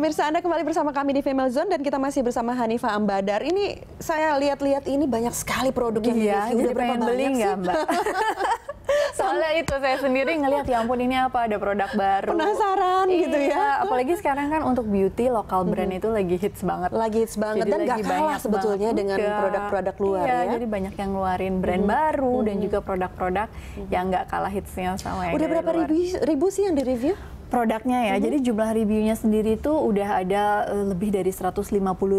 Pemirsa Anda kembali bersama kami di Female Zone dan kita masih bersama Hanifah Ambadar. Ini saya lihat-lihat ini banyak sekali produk yang Iya, di-review. jadi Udah berapa beli banyak nggak sih? mbak? Soalnya itu saya sendiri ngelihat ya ampun ini apa ada produk baru. Penasaran gitu ya. Iya, apalagi sekarang kan untuk beauty lokal brand itu lagi hits banget. Lagi hits banget Jadi dan nggak lagi kalah banyak sebetulnya banget. dengan produk-produk luar iya, ya. jadi banyak yang ngeluarin brand baru dan juga produk-produk yang nggak kalah hitsnya sama yang Udah berapa luar. ribu, ribu sih yang di-review? Produknya ya. Jadi jumlah reviewnya sendiri tuh udah ada eh, lebih dari 150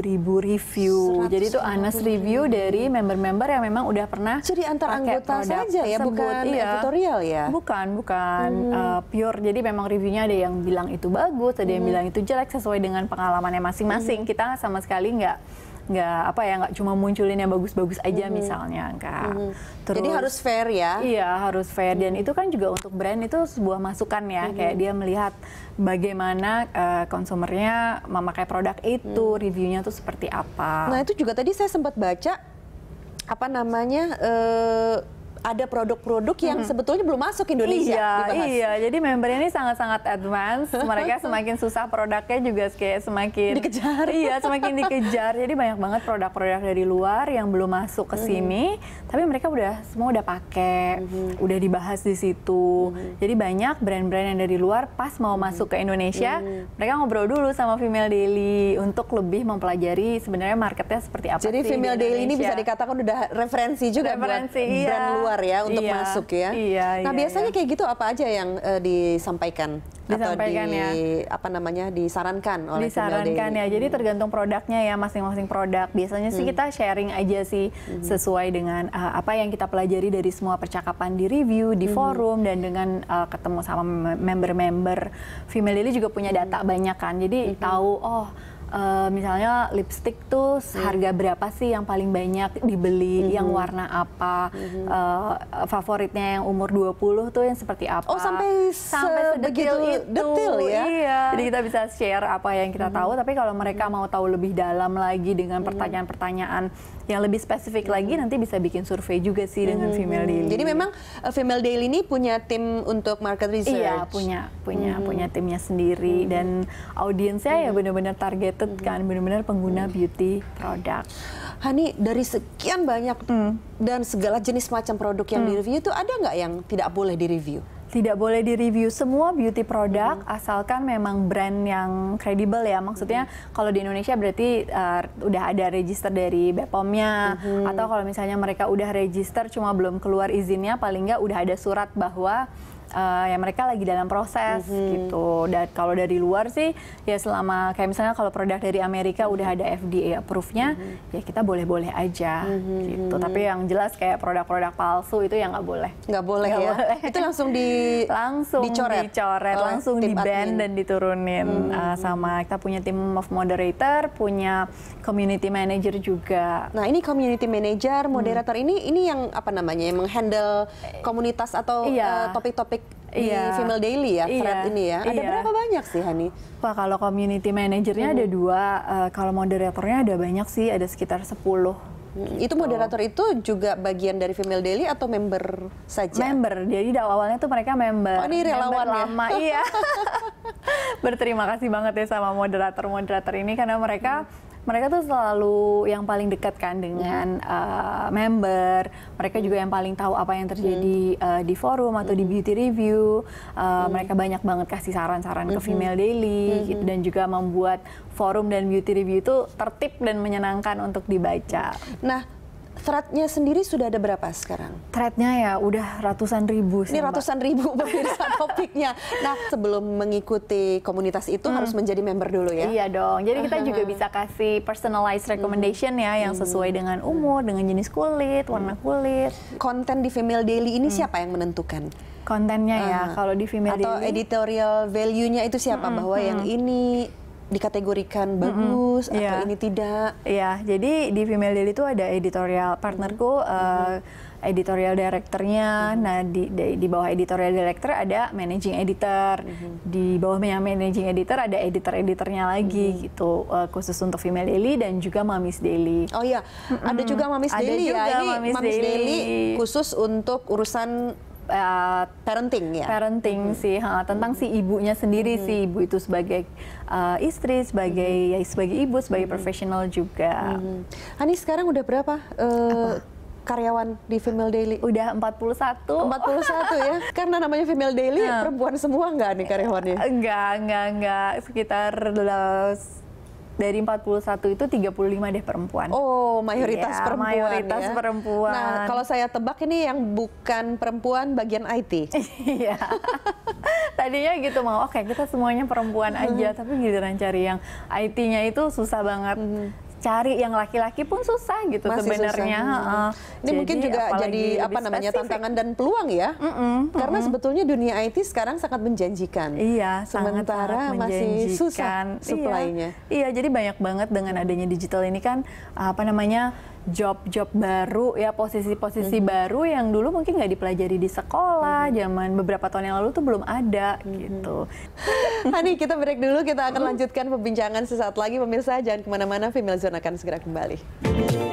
ribu review. Jadi itu 150.000. honest review dari member-member yang memang udah pernah Jadi antar anggota saja ya, tersebut. bukan Iya. editorial ya? Bukan, bukan eh, pure. Jadi memang reviewnya ada yang bilang itu bagus, ada yang bilang itu jelek sesuai dengan pengalamannya masing-masing. Kita sama sekali nggak nggak apa ya nggak cuma munculin yang bagus-bagus aja misalnya enggak. Jadi harus fair ya. Iya harus fair dan itu kan juga untuk brand itu sebuah masukan ya kayak dia melihat bagaimana eh, konsumernya memakai produk itu reviewnya tuh seperti apa. Nah itu juga tadi saya sempat baca apa namanya eh, ada produk-produk yang sebetulnya belum masuk Indonesia. Iya, dibahas. iya. Jadi membernya ini sangat-sangat advance. Mereka semakin susah produknya juga kayak semakin Dikejar. Iya, semakin dikejar. Jadi banyak banget produk-produk dari luar yang belum masuk ke sini, tapi mereka udah semua udah pakai, udah dibahas di situ. Jadi banyak brand-brand yang dari luar pas mau masuk ke Indonesia, mereka ngobrol dulu sama Female Daily untuk lebih mempelajari sebenarnya marketnya seperti apa Jadi sih di Female Daily ini bisa dikatakan udah referensi juga Referensi, buat iya. brand luar ya untuk Iya, masuk ya. iya, nah iya, biasanya iya. kayak gitu apa aja yang eh, disampaikan, Disampaikan atau di ya. apa namanya disarankan oleh disarankan ya. Jadi tergantung produknya ya masing-masing produk. Biasanya sih kita sharing aja sih sesuai dengan uh, apa yang kita pelajari dari semua percakapan di review di forum dan dengan uh, ketemu sama mem- member-member. Female Daily juga punya data banyak kan. Jadi tahu oh uh, misalnya lipstick tuh harga berapa sih yang paling banyak dibeli? Yang warna apa? Uh, favoritnya yang umur 20 tuh yang seperti apa? Oh, sampai sedetil sebegitu detail ya? Iya. Jadi kita bisa share apa yang kita tahu, tapi kalau mereka mau tahu lebih dalam lagi dengan pertanyaan-pertanyaan yang lebih spesifik lagi, nanti bisa bikin survei juga sih dengan Female Daily. Jadi memang eh, Female Daily ini punya tim untuk market research. Iya, punya punya punya timnya sendiri. Dan audiensnya ya benar-benar targeted kan, benar-benar pengguna beauty produk. Hani dari sekian banyak dan segala jenis macam produk yang di-review itu ada nggak yang tidak boleh di-review? Tidak boleh di-review semua beauty produk asalkan memang brand yang kredibel ya. Maksudnya kalau di Indonesia berarti uh, udah ada register dari BPOM-nya atau kalau misalnya mereka udah register cuma belum keluar izinnya paling nggak udah ada surat bahwa uh, ya mereka lagi dalam proses gitu. Dan kalau dari luar sih ya selama kayak misalnya kalau produk dari Amerika udah ada FDA approve-nya ya kita boleh-boleh aja gitu. Tapi yang jelas kayak produk-produk palsu itu ya nggak boleh. Nggak boleh Nggak ya? boleh. Itu langsung di langsung dicoret, dicoret, oleh langsung di ban. Hmm, dan diturunin Uh, sama kita punya tim of moderator, punya community manager juga. Nah ini community manager, moderator ini ini yang apa namanya yang menghandle komunitas atau Iya. eh, topik-topik di Iya. Female Daily ya, thread Iya. ini ya. Ada Iya. berapa banyak sih Hani? Wah kalau community manajernya ada dua, uh, kalau moderatornya ada banyak sih, ada sekitar 10 Hmm, Itu moderator itu juga bagian dari Female Daily atau member saja? member. Jadi awalnya tuh mereka member. Oh, ini relawan member ya? lama, iya. Berterima kasih banget ya sama moderator-moderator ini karena mereka mereka tuh selalu yang paling dekat kan dengan uh, member. Mereka juga yang paling tahu apa yang terjadi uh, di forum atau di beauty review. Uh, Mereka banyak banget kasih saran-saran ke Female Daily gitu dan juga membuat forum dan beauty review itu tertib dan menyenangkan untuk dibaca. Nah, threadnya sendiri sudah ada berapa sekarang? Threadnya ya udah ratusan ribu sih. Ini Mbak. ratusan ribu pemirsa topiknya. Nah, sebelum mengikuti komunitas itu harus menjadi member dulu ya. Iya dong. Jadi kita juga bisa kasih personalized recommendation ya yang sesuai dengan umur, dengan jenis kulit, warna kulit, Konten di Female Daily ini siapa yang menentukan? kontennya ya. Kalau di female Atau daily editorial value-nya itu siapa? Bahwa yang ini dikategorikan bagus atau Iya. ini tidak. Iya, jadi di Female Daily itu ada editorial partnerku, eh, editorial directornya. Nah di, di di bawah editorial director ada managing editor. Di bawahnya managing editor ada editor-editornya lagi gitu, eh, khusus untuk Female Daily dan juga Mamis Daily. Oh iya, ada juga Mamis Ada Daily ya. juga Ini Mamis Mamis Daily. Daily khusus untuk urusan uh, parenting ya. Parenting sih, ha, tentang si ibunya sendiri si ibu itu sebagai uh, istri, sebagai ya sebagai ibu, sebagai profesional juga. Hani sekarang udah berapa eh, karyawan di Female Daily? Udah 41. 41 ya. Karena namanya Female Daily perempuan semua nggak nih karyawannya? Enggak, enggak, enggak. Sekitar dari 41 itu 35 deh perempuan. Oh, mayoritas Iya, perempuan mayoritas ya. perempuan. Nah, kalau saya tebak ini yang bukan perempuan bagian IT. Iya. Tadinya gitu mau, oke kita semuanya perempuan aja, tapi giliran cari yang IT-nya itu susah banget. Cari yang laki-laki pun susah gitu Masih sebenarnya. susah. heeh. Ini mungkin Jadi, juga apalagi jadi apa namanya spesifik. tantangan dan peluang ya. Karena sebetulnya dunia IT sekarang sangat menjanjikan. Iya, Sementara sangat-sangat masih susah menjanjikan. supply-nya. Iya, iya, jadi banyak banget dengan adanya digital ini kan apa namanya job-job baru ya posisi-posisi Mhm. baru yang dulu mungkin nggak dipelajari di sekolah Mhm. zaman beberapa tahun yang lalu tuh belum ada gitu. Hani, kita break dulu. Kita akan lanjutkan perbincangan sesaat lagi. Pemirsa, jangan ke mana-mana. Female Zone akan segera kembali.